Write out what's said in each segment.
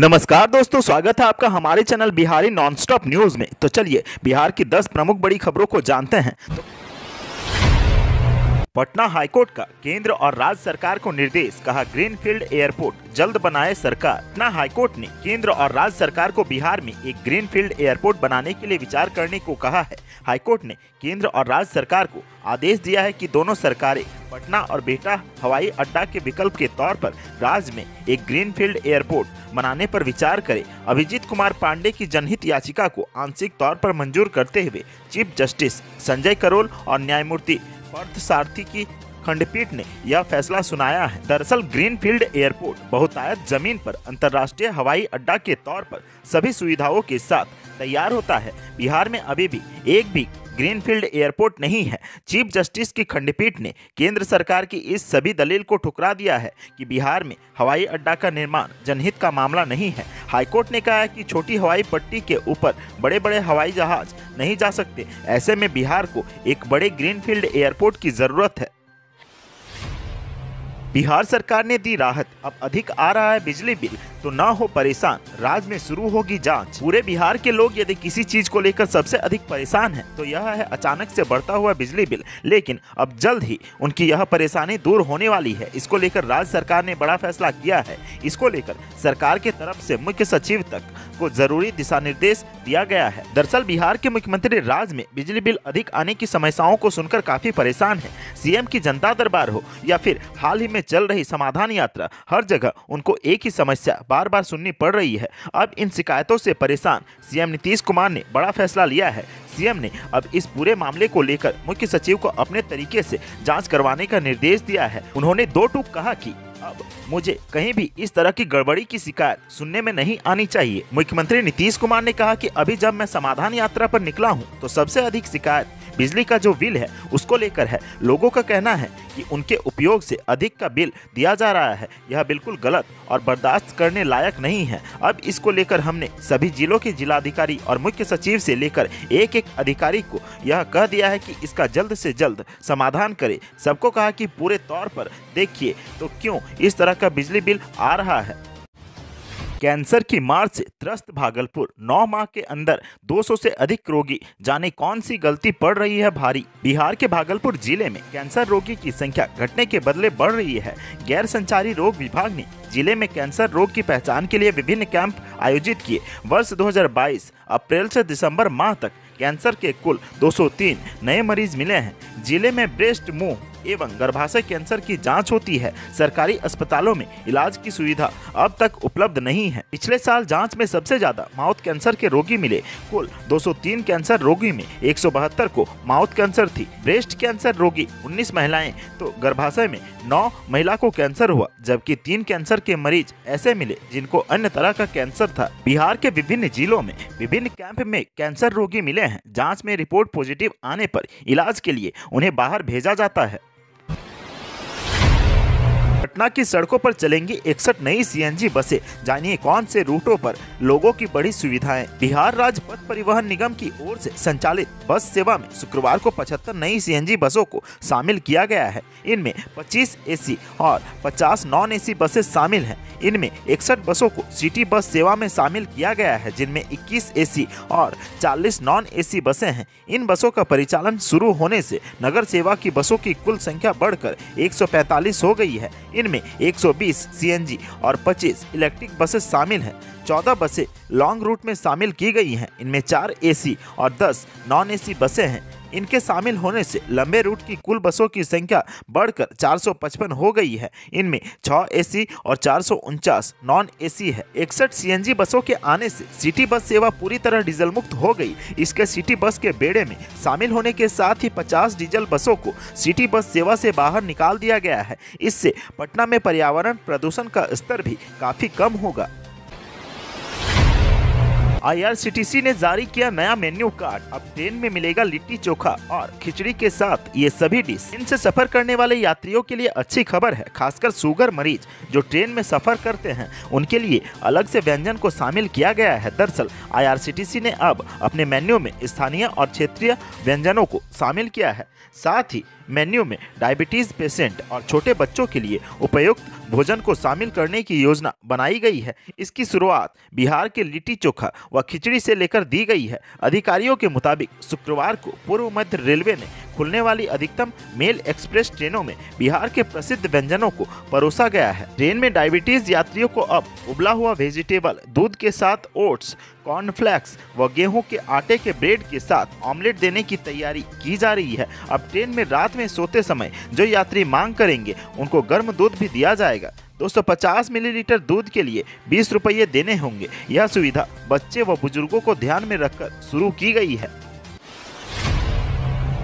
नमस्कार दोस्तों, स्वागत है आपका हमारे चैनल बिहारी नॉनस्टॉप न्यूज़ में। तो चलिए, बिहार की 10 प्रमुख बड़ी खबरों को जानते हैं। तो पटना हाईकोर्ट का केंद्र और राज्य सरकार को निर्देश कहा ग्रीनफील्ड एयरपोर्ट जल्द बनाए सरकार। पटना हाईकोर्ट ने केंद्र और राज्य सरकार को बिहार में एक ग्रीनफील्ड एयरपोर्ट बनाने के लिए विचार करने को कहा है। हाईकोर्ट ने केंद्र और राज्य सरकार को आदेश दिया है कि दोनों सरकारें पटना और बेटा हवाई अड्डा के विकल्प के तौर पर राज्य में एक ग्रीनफील्ड एयरपोर्ट बनाने पर विचार करें। अभिजीत कुमार पांडे की जनहित याचिका को आंशिक तौर पर मंजूर करते हुए चीफ जस्टिस संजय करोल और न्यायमूर्ति पार्थ सारथी की खंडपीठ ने यह फैसला सुनाया है। दरअसल ग्रीनफील्ड एयरपोर्ट, बहुतायत ज़मीन पर, अंतर्राष्ट्रीय हवाई अड्डा के तौर पर सभी सुविधाओं के साथ तैयार होता है। बिहार में अभी भी एक भी ग्रीनफील्ड एयरपोर्ट नहीं है। चीफ जस्टिस की खंडपीठ ने केंद्र सरकार की इस सभी दलील को ठुकरा दिया है कि बिहार में हवाई अड्डा का निर्माण जनहित का मामला नहीं है। हाईकोर्ट ने कहा है कि छोटी हवाई पट्टी के ऊपर बड़े बड़े हवाई जहाज़ नहीं जा सकते। ऐसे में बिहार को एक बड़े ग्रीनफील्ड एयरपोर्ट की ज़रूरत है। बिहार सरकार ने दी राहत। अब अधिक आ रहा है बिजली बिल तो न हो परेशान। राज्य में शुरू होगी जाँच। पूरे बिहार के लोग यदि किसी चीज़ को लेकर सबसे अधिक परेशान हैं तो यह है अचानक से बढ़ता हुआ बिजली बिल। लेकिन अब जल्द ही उनकी यह परेशानी दूर होने वाली है। इसको लेकर राज्य सरकार ने बड़ा फैसला किया है। इसको लेकर सरकार के तरफ़ से मुख्य सचिव तक को ज़रूरी दिशा निर्देश दिया गया है। दरअसल बिहार के मुख्यमंत्री राज्य में बिजली बिल अधिक आने की समस्याओं को सुनकर काफ़ी परेशान है। सीएम की जनता दरबार हो या फिर हाल ही में चल रही समाधान यात्रा हर जगह उनको एक ही समस्या बार बार सुननी पड़ रही है। अब इन शिकायतों से परेशान सीएम नीतीश कुमार ने बड़ा फैसला लिया है। सीएम ने अब इस पूरे मामले को लेकर मुख्य सचिव को अपने तरीके से जाँच करवाने का निर्देश दिया है। उन्होंने दो टूक कहा कि अब मुझे कहीं भी इस तरह की गड़बड़ी की शिकायत सुनने में नहीं आनी चाहिए। मुख्यमंत्री नीतीश कुमार ने कहा कि अभी जब मैं समाधान यात्रा पर निकला हूँ तो सबसे अधिक शिकायत बिजली का जो बिल है, उसको लेकर है। लोगों का कहना है कि उनके उपयोग से अधिक का बिल दिया जा रहा है। यह बिल्कुल गलत और बर्दाश्त करने लायक नहीं है। अब इसको लेकर हमने सभी जिलों के जिलाधिकारी और मुख्य सचिव से लेकर एक एक अधिकारी को यह कह दिया है कि इसका जल्द से जल्द समाधान करे। सबको कहा कि पूरे तौर पर देखिए तो क्यों इस तरह का बिजली बिल आ रहा है। कैंसर की मार से त्रस्त भागलपुर। नौ माह के अंदर 200 से अधिक रोगी। जाने कौन सी गलती पड़ रही है भारी? बिहार के भागलपुर ज़िले में कैंसर रोगी की संख्या घटने के बदले बढ़ रही है। गैर संचारी रोग विभाग ने ज़िले में कैंसर रोग की पहचान के लिए विभिन्न कैंप आयोजित किए। वर्ष 2022 अप्रैल से दिसंबर माह तक कैंसर के कुल 203 नए मरीज़ मिले हैं। ज़िले में ब्रेस्ट, मुँह एवं गर्भाशय कैंसर की जाँच होती है। सरकारी अस्पतालों में इलाज की सुविधा अब तक उपलब्ध नहीं है। पिछले साल जाँच में सबसे ज़्यादा माउथ कैंसर के रोगी मिले। कुल 203 कैंसर रोगी में एक सौ बहत्तर को माउथ कैंसर थी। ब्रेस्ट कैंसर रोगी 19 महिलाएँ तो गर्भाशय में 9 महिला को कैंसर हुआ, जबकि तीन कैंसर के मरीज़ ऐसे मिले जिनको अन्य तरह का कैंसर था। बिहार के विभिन्न जिलों में विभिन्न कैंप में कैंसर रोगी मिले हैं। जाँच में रिपोर्ट पॉजिटिव आने पर इलाज के लिए उन्हें बाहर भेजा जाता है। पटना की सड़कों पर चलेंगी इकसठ नई सीएनजी बसें। जानिए कौन से रूटों पर लोगों की बड़ी सुविधाएँ। बिहार राज्य पथ परिवहन निगम की ओर से संचालित बस सेवा में शुक्रवार को 75 नई सीएनजी बसों को शामिल किया गया है। इनमें 25 एसी और 50 नॉन एसी बसें शामिल हैं। इनमें इकसठ बसों को सिटी बस सेवा में शामिल किया गया है, जिनमें 21 एसी और 40 नॉन एसी बसें हैं। इन बसों का परिचालन शुरू होने से नगर सेवा की बसों की कुल संख्या बढ़कर 145 हो गई है। इनमें 120 सीएनजी और 25 इलेक्ट्रिक बसें शामिल हैं। 14 बसें लॉन्ग रूट में शामिल की गई हैं। इनमें चार एसी और 10 नॉन एसी बसें हैं। इनके शामिल होने से लंबे रूट की कुल बसों की संख्या बढ़कर 455 हो गई है। इनमें 6 एसी और चार सौ उनचास नॉन एसी है। इकसठ सीएनजी बसों के आने से सिटी बस सेवा पूरी तरह डीजल मुक्त हो गई। इसके सिटी बस के बेड़े में शामिल होने के साथ ही 50 डीजल बसों को सिटी बस सेवा से बाहर निकाल दिया गया है। इससे पटना में पर्यावरण प्रदूषण का स्तर भी काफ़ी कम होगा। आईआरसीटीसी ने जारी किया नया मेन्यू कार्ड अब ट्रेन में मिलेगा लिट्टी चोखा और खिचड़ी के साथ ये सभी डिश इनसे सफ़र करने वाले यात्रियों के लिए अच्छी खबर है, खासकर शुगर मरीज़ जो ट्रेन में सफ़र करते हैं। उनके लिए अलग से व्यंजन को शामिल किया गया है। दरअसल आईआरसीटीसी ने अब अपने मेन्यू में स्थानीय और क्षेत्रीय व्यंजनों को शामिल किया है। साथ ही मेन्यू में डायबिटीज़ पेशेंट और छोटे बच्चों के लिए उपयुक्त भोजन को शामिल करने की योजना बनाई गई है। इसकी शुरुआत बिहार के लिट्टी चोखा व खिचड़ी से लेकर दी गई है। अधिकारियों के मुताबिक शुक्रवार को पूर्व मध्य रेलवे ने खुलने वाली अधिकतम मेल एक्सप्रेस ट्रेनों में बिहार के प्रसिद्ध व्यंजनों को परोसा गया है। ट्रेन में डायबिटीज़ यात्रियों को अब उबला हुआ वेजिटेबल, दूध के साथ ओट्स, कॉर्नफ्लेक्स व गेहूँ के आटे के ब्रेड के साथ ऑमलेट देने की तैयारी की जा रही है। अब ट्रेन में रात में सोते समय जो यात्री मांग करेंगे, उनको गर्म दूध भी दिया जाएगा। 250 मिलीलीटर दूध के लिए बीस रुपये देने होंगे। यह सुविधा बच्चे व बुज़ुर्गों को ध्यान में रखकर शुरू की गई है।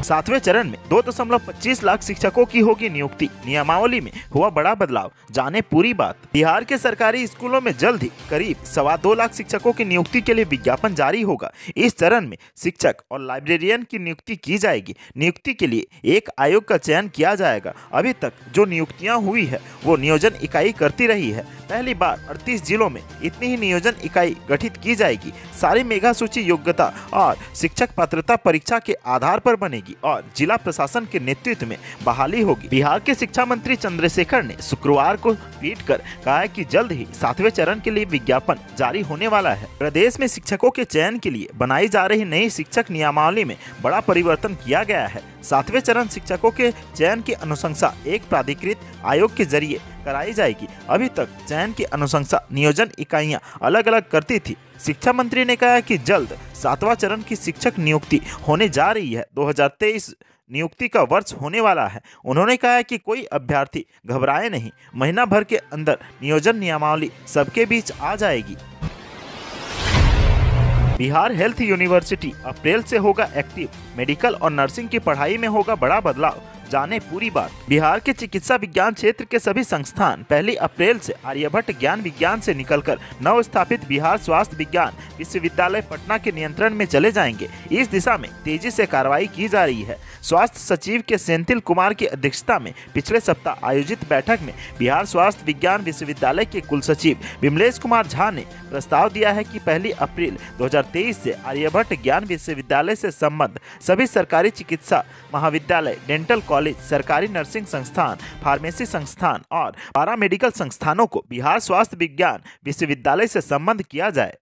सातवें चरण में दो दशमलव पच्चीस लाख शिक्षकों की होगी नियुक्ति। नियमावली में हुआ बड़ा बदलाव। जाने पूरी बात। बिहार के सरकारी स्कूलों में जल्द ही करीब सवा दो लाख शिक्षकों की नियुक्ति के लिए विज्ञापन जारी होगा। इस चरण में शिक्षक और लाइब्रेरियन की नियुक्ति की जाएगी। नियुक्ति के लिए एक आयोग का चयन किया जाएगा। अभी तक जो नियुक्तियाँ हुई है, वो नियोजन इकाई करती रही है। पहली बार 38 जिलों में इतनी ही नियोजन इकाई गठित की जाएगी। सारी मेगा सूची योग्यता और शिक्षक पात्रता परीक्षा के आधार पर बनेगी। और जिला प्रशासन के नेतृत्व में बहाली होगी। बिहार के शिक्षा मंत्री चंद्रशेखर ने शुक्रवार को ट्वीट कर कहा है कि जल्द ही सातवें चरण के लिए विज्ञापन जारी होने वाला है। प्रदेश में शिक्षकों के चयन के लिए बनाई जा रही नई शिक्षक नियमावली में बड़ा परिवर्तन किया गया है। सातवें चरण शिक्षकों के चयन की अनुशंसा एक प्राधिकृत आयोग के ज़रिए कराई जाएगी। अभी तक चयन की अनुशंसा नियोजन इकाइयाँ अलग अलग करती थी। शिक्षा मंत्री ने कहा कि जल्द सातवां चरण की शिक्षक नियुक्ति होने जा रही है। 2023 नियुक्ति का वर्ष होने वाला है। उन्होंने कहा कि कोई अभ्यर्थी घबराए नहीं। महीना भर के अंदर नियोजन नियमावली सबके बीच आ जाएगी। बिहार हेल्थ यूनिवर्सिटी अप्रैल से होगा एक्टिव। मेडिकल और नर्सिंग की पढ़ाई में होगा बड़ा बदलाव। जाने पूरी बात। बिहार के चिकित्सा विज्ञान क्षेत्र के सभी संस्थान पहली अप्रैल से आर्यभट्ट ज्ञान विज्ञान से निकलकर नव स्थापित बिहार स्वास्थ्य विज्ञान विश्वविद्यालय पटना के नियंत्रण में चले जाएँगे। इस दिशा में तेज़ी से कार्रवाई की जा रही है। स्वास्थ्य सचिव के सेंथिल कुमार की अध्यक्षता में पिछले सप्ताह आयोजित बैठक में बिहार स्वास्थ्य विज्ञान विश्वविद्यालय के कुल सचिव विमलेश कुमार झा ने प्रस्ताव दिया है कि पहली अप्रैल 2023 से आर्यभट्ट ज्ञान विश्वविद्यालय से संबद्ध सभी सरकारी चिकित्सा महाविद्यालय, डेंटल कॉलेज सरकारी नर्सिंग संस्थान फार्मेसी संस्थान और पारा मेडिकल संस्थानों को बिहार स्वास्थ्य विज्ञान विश्वविद्यालय से संबंध किया जाए।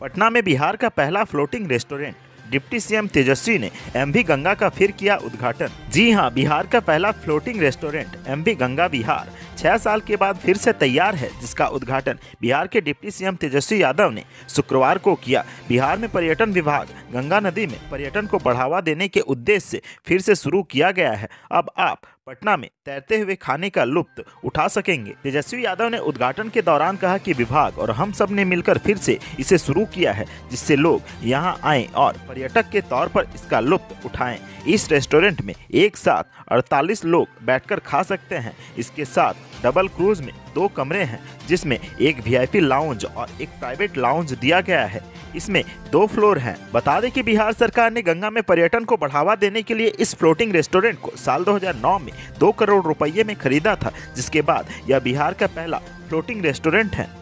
पटना में बिहार का पहला floating restaurant deputy CM Tejashwi ने एमवी गंगा का फिर किया उद्घाटन। जी हाँ, बिहार का पहला floating restaurant MV Ganga Bihar छह साल के बाद फिर से तैयार है जिसका उद्घाटन बिहार के डिप्टी सीएम तेजस्वी यादव ने शुक्रवार को किया। बिहार में पर्यटन विभाग गंगा नदी में पर्यटन को बढ़ावा देने के उद्देश्य से फिर से शुरू किया गया है। अब आप पटना में तैरते हुए खाने का लुप्त उठा सकेंगे। तेजस्वी यादव ने उद्घाटन के दौरान कहा कि विभाग और हम सबने मिलकर फिर से इसे शुरू किया है, जिससे लोग यहाँ आए और पर्यटक के तौर पर इसका लुप्त उठाएँ। इस रेस्टोरेंट में एक साथ 48 लोग बैठकर खा सकते हैं। इसके साथ डबल क्रूज में दो कमरे हैं, जिसमें एक वीआईपी लाउंज और एक प्राइवेट लाउंज दिया गया है। इसमें दो फ्लोर हैं। बता दें कि बिहार सरकार ने गंगा में पर्यटन को बढ़ावा देने के लिए इस फ्लोटिंग रेस्टोरेंट को साल 2009 में दो करोड़ रुपये में खरीदा था, जिसके बाद यह बिहार का पहला फ्लोटिंग रेस्टोरेंट है।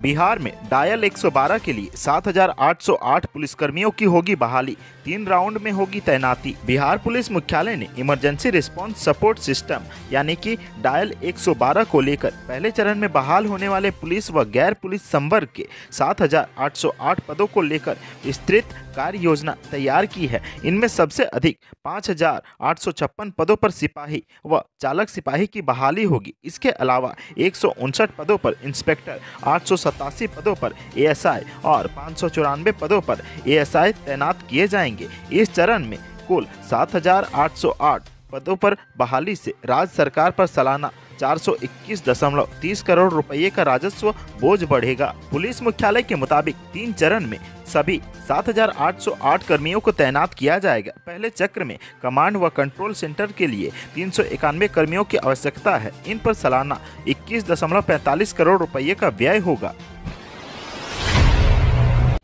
बिहार में डायल 112 के लिए 7,808 पुलिसकर्मियों की होगी बहाली। तीन राउंड में होगी तैनाती। बिहार पुलिस मुख्यालय ने इमरजेंसी रिस्पांस सपोर्ट सिस्टम यानी कि डायल 112 को लेकर पहले चरण में बहाल होने वाले पुलिस व गैर पुलिस संवर्ग के 7,808 पदों को लेकर विस्तृत कार्य योजना तैयार की है। इनमें सबसे अधिक पाँच पदों पर सिपाही व चालक सिपाही की बहाली होगी। इसके अलावा एक सौ उनसठ पदों पर इंस्पेक्टर आठ सौ सतासी पदों पर एएसआई और पाँच सौ चौरानवे पदों पर एएसआई तैनात किए जाएँगे। इस चरण में कुल 7,808 पदों पर बहाली से राज्य सरकार पर सालाना 421.30 करोड़ रुपए का राजस्व बोझ बढ़ेगा। पुलिस मुख्यालय के मुताबिक तीन चरण में सभी 7,808 कर्मियों को तैनात किया जाएगा। पहले चक्र में कमांड व कंट्रोल सेंटर के लिए तीन सौ इक्यानवे कर्मियों की आवश्यकता है। इन पर सालाना इक्कीस करोड़ रुपये का व्यय होगा।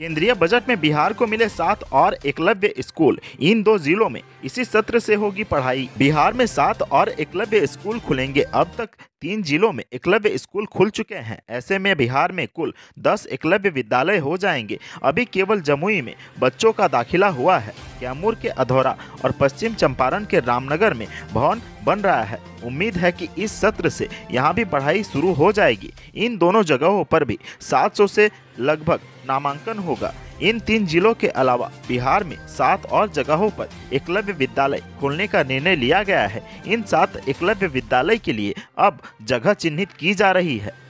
केंद्रीय बजट में बिहार को मिले सात और एकलव्य स्कूल। इन दो जिलों में इसी सत्र से होगी पढ़ाई। बिहार में सात और एकलव्य स्कूल खुलेंगे। अब तक तीन जिलों में एकलव्य स्कूल खुल चुके हैं। ऐसे में बिहार में कुल दस एकलव्य विद्यालय हो जाएँगे। अभी केवल जमुई में बच्चों का दाखिला हुआ है। कैमूर के अधौरा और पश्चिम चंपारण के रामनगर में भवन बन रहा है। उम्मीद है कि इस सत्र से यहाँ भी पढ़ाई शुरू हो जाएगी। इन दोनों जगहों पर भी 700 से लगभग नामांकन होगा। इन तीन जिलों के अलावा बिहार में सात और जगहों पर एकलव्य विद्यालय खोलने का निर्णय लिया गया है। इन सात एकलव्य विद्यालय के लिए अब जगह चिन्हित की जा रही है।